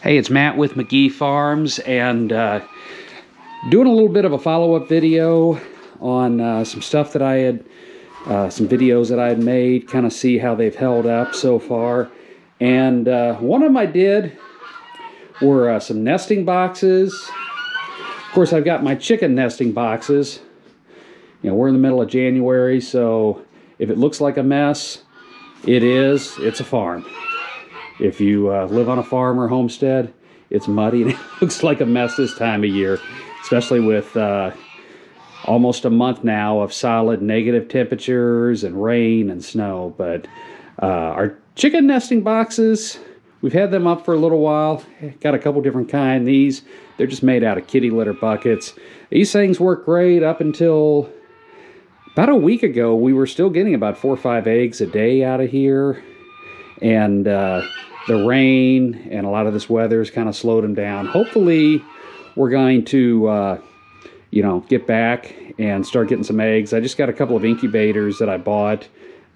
Hey, it's Matt with Magee Farms and uh, doing a little bit of a follow-up video on uh, some stuff that I had, uh, some videos that I had made, kind of see how they've held up so far. And uh, one of them I did were uh, some nesting boxes. Of course, I've got my chicken nesting boxes. You know, we're in the middle of January, so if it looks like a mess, it is. It's a farm. If you uh, live on a farm or homestead, it's muddy and it looks like a mess this time of year, especially with uh, almost a month now of solid negative temperatures and rain and snow. But uh, our chicken nesting boxes, we've had them up for a little while. Got a couple different kind. These, they're just made out of kitty litter buckets. These things work great up until about a week ago. We were still getting about four or five eggs a day out of here. And uh, the rain and a lot of this weather has kind of slowed them down. Hopefully, we're going to, uh, you know, get back and start getting some eggs. I just got a couple of incubators that I bought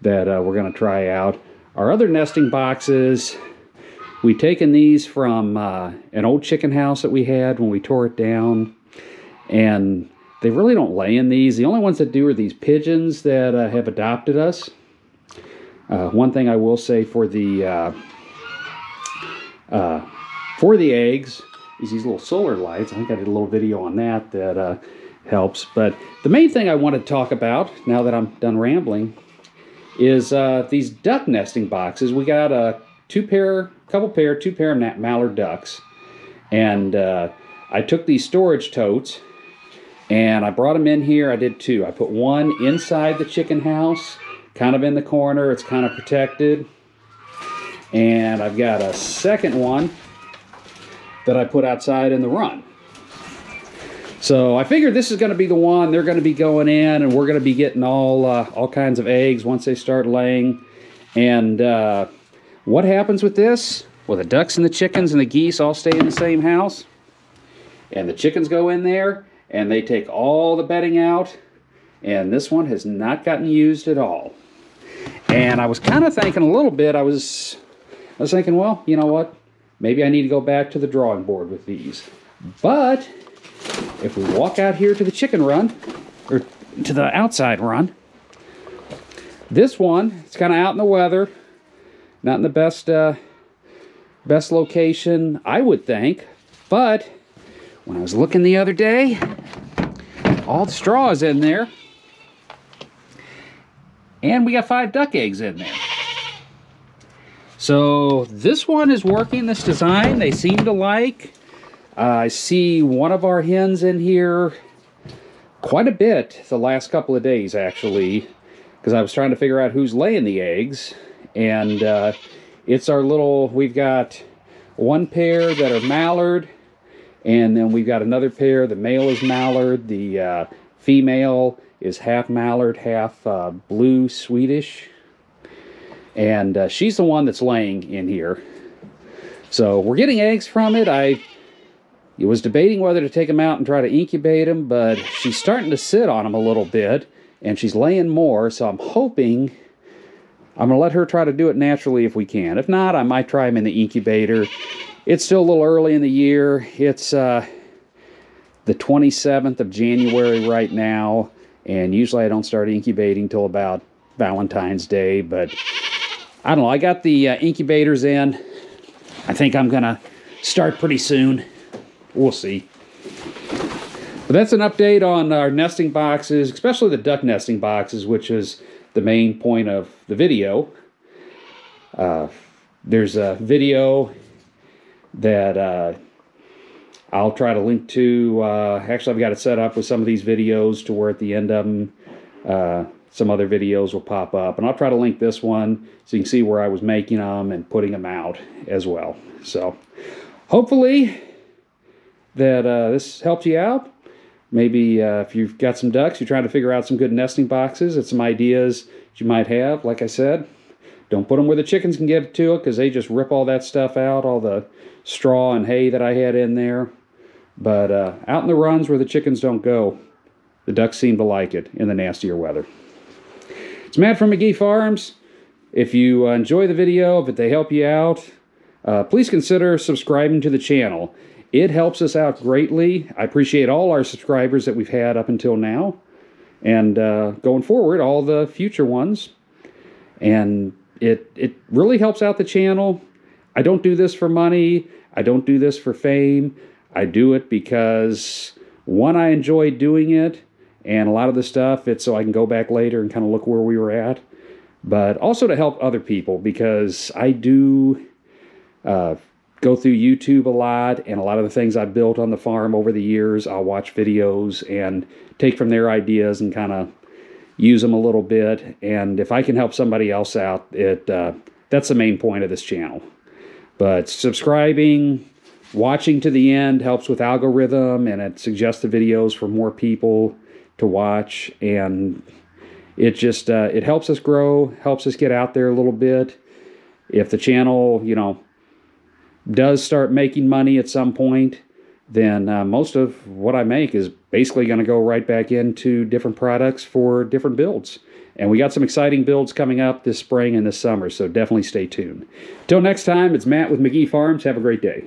that uh, we're going to try out. Our other nesting boxes, we've taken these from uh, an old chicken house that we had when we tore it down. And they really don't lay in these. The only ones that do are these pigeons that uh, have adopted us. Uh, one thing I will say for the uh, uh, for the eggs is these little solar lights. I think I did a little video on that that uh, helps. But the main thing I want to talk about, now that I'm done rambling, is uh, these duck nesting boxes. We got a two pair, couple pair, two pair of mallard ducks. And uh, I took these storage totes and I brought them in here. I did two. I put one inside the chicken house, kind of in the corner. It's kind of protected. And I've got a second one that I put outside in the run. So I figured this is going to be the one they're going to be going in, and we're going to be getting all uh, all kinds of eggs once they start laying. And uh, what happens with this? Well, the ducks and the chickens and the geese all stay in the same house, and the chickens go in there and they take all the bedding out, and this one has not gotten used at all. And I was kind of thinking a little bit. I was I was thinking, well, you know what? Maybe I need to go back to the drawing board with these. But if we walk out here to the chicken run, or to the outside run, this one, it's kind of out in the weather, not in the best uh, best location, I would think. But when I was looking the other day, all the straw is in there. And we got five duck eggs in there. So this one is working, this design, they seem to like. Uh, I see one of our hens in here quite a bit the last couple of days, actually, because I was trying to figure out who's laying the eggs. And uh, it's our little, we've got one pair that are mallard, and then we've got another pair. The male is mallard, the uh, female is half mallard, half uh, blue Swedish and uh, she's the one that's laying in here. So we're getting eggs from it. I was debating whether to take them out and try to incubate them, but she's starting to sit on them a little bit, and she's laying more, so I'm hoping I'm going to let her try to do it naturally if we can. If not, I might try them in the incubator. It's still a little early in the year. It's uh, the 27th of January right now, and usually I don't start incubating till about Valentine's Day, but I don't know. I got the uh, incubators in. I think I'm going to start pretty soon. We'll see. But that's an update on our nesting boxes, especially the duck nesting boxes, which is the main point of the video. Uh, there's a video that uh, I'll try to link to. Uh, actually, I've got it set up with some of these videos to where at the end of them, uh, some other videos will pop up. And I'll try to link this one so you can see where I was making them and putting them out as well. So hopefully that uh, this helped you out. Maybe uh, if you've got some ducks, you're trying to figure out some good nesting boxes and some ideas you might have. Like I said, don't put them where the chickens can get to it because they just rip all that stuff out, all the straw and hay that I had in there. But uh, out in the runs where the chickens don't go, the ducks seem to like it in the nastier weather. It's Matt from Magee Farms. If you uh, enjoy the video, if they help you out, uh, please consider subscribing to the channel. It helps us out greatly. I appreciate all our subscribers that we've had up until now. And uh, going forward, all the future ones. And it, it really helps out the channel. I don't do this for money. I don't do this for fame. I do it because, one, I enjoy doing it. And a lot of the stuff, it's so I can go back later and kind of look where we were at. But also to help other people because I do uh, go through YouTube a lot, and a lot of the things I've built on the farm over the years, I'll watch videos and take from their ideas and kind of use them a little bit. And if I can help somebody else out, it uh, that's the main point of this channel. But subscribing, watching to the end helps with algorithm, and it suggests the videos for more people to watch, and it just uh, it helps us grow, helps us get out there a little bit. If the channel, you know does start making money at some point, then uh, most of what I make is basically going to go right back into different products for different builds. And we got some exciting builds coming up this spring and this summer, so definitely stay tuned. Till next time, it's Matt with Magee Farms. Have a great day.